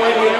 Wayne.